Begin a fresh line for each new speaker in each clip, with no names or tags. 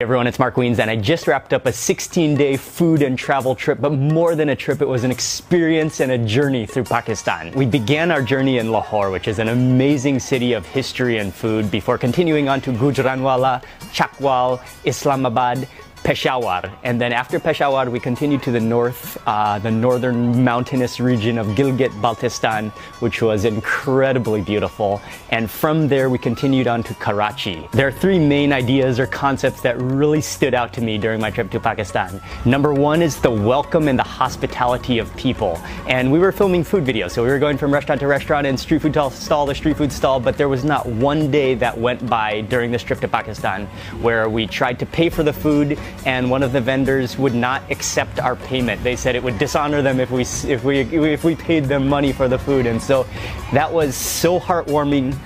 everyone, it's Mark Wiens, and I just wrapped up a 16 day food and travel trip, but more than a trip, it was an experience and a journey through Pakistan. We began our journey in Lahore, which is an amazing city of history and food, before continuing on to Gujranwala, Chakwal, Islamabad, Peshawar. And then after Peshawar, we continued to the north, uh, the northern mountainous region of Gilgit Baltistan, which was incredibly beautiful. And from there, we continued on to Karachi. There are three main ideas or concepts that really stood out to me during my trip to Pakistan. Number one is the welcome and the hospitality of people. And we were filming food videos, so we were going from restaurant to restaurant and street food stall to street food stall, but there was not one day that went by during this trip to Pakistan where we tried to pay for the food and one of the vendors would not accept our payment. They said it would dishonor them if we if we if we paid them money for the food, and so that was so heartwarming.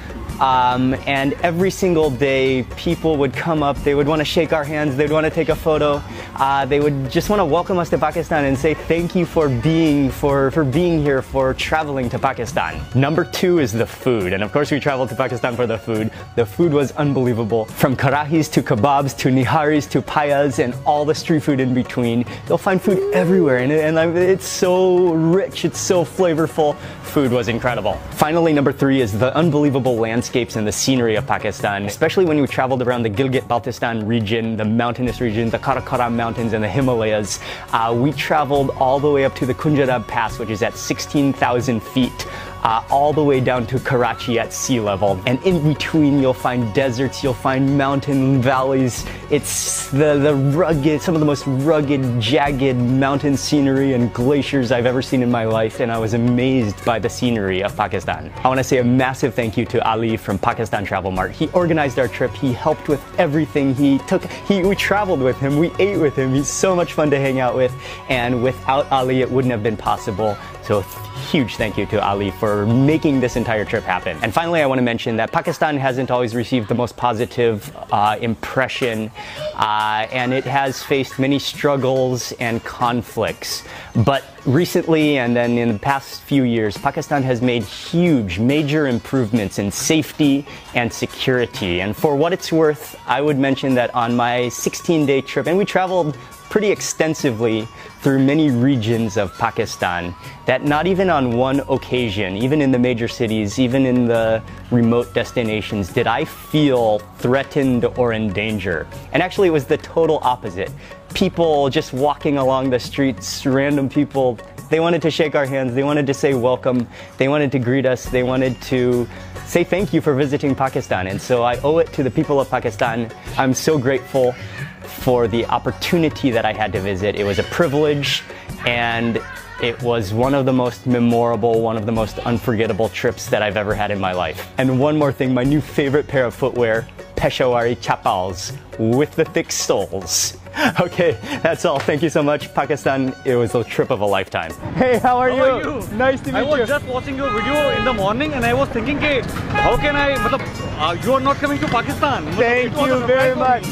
Um, and every single day, people would come up, they would want to shake our hands, they'd want to take a photo, uh, they would just want to welcome us to Pakistan and say thank you for being, for, for being here, for traveling to Pakistan. Number two is the food. And of course, we traveled to Pakistan for the food. The food was unbelievable. From karahis to kebabs to niharis to payas and all the street food in between. You'll find food everywhere and, and it's so rich, it's so flavorful. Food was incredible. Finally, number three is the unbelievable landscapes and the scenery of Pakistan, especially when we traveled around the Gilgit-Baltistan region, the mountainous region, the Karakoram Mountains and the Himalayas. Uh, we traveled all the way up to the Khunjerab Pass, which is at 16,000 feet uh, all the way down to Karachi at sea level. And in between, you'll find deserts, you'll find mountain valleys. It's the, the rugged, some of the most rugged, jagged mountain scenery and glaciers I've ever seen in my life. And I was amazed by the scenery of Pakistan. I want to say a massive thank you to Ali from Pakistan Travel Mart. He organized our trip. He helped with everything. He took, he, we traveled with him. We ate with him. He's so much fun to hang out with. And without Ali, it wouldn't have been possible. So huge thank you to Ali for making this entire trip happen. And finally, I want to mention that Pakistan hasn't always received the most positive uh, impression, uh, and it has faced many struggles and conflicts. But recently, and then in the past few years, Pakistan has made huge, major improvements in safety and security. And for what it's worth, I would mention that on my 16 day trip, and we traveled pretty extensively through many regions of Pakistan that not even on one occasion, even in the major cities, even in the remote destinations, did I feel threatened or in danger. And actually, it was the total opposite. People just walking along the streets, random people, they wanted to shake our hands, they wanted to say welcome, they wanted to greet us, they wanted to say thank you for visiting Pakistan. And so I owe it to the people of Pakistan. I'm so grateful for the opportunity that I had to visit. It was a privilege and it was one of the most memorable, one of the most unforgettable trips that I've ever had in my life. And one more thing, my new favorite pair of footwear, Peshawari Chappals with the thick soles. Okay, that's all. Thank you so much, Pakistan. It was a trip of a lifetime. Hey, how are, how you? are you? Nice to meet you.
I was you. just watching your video in the morning and I was thinking, hey, how can I, uh, you are not coming to Pakistan.
Thank you very much.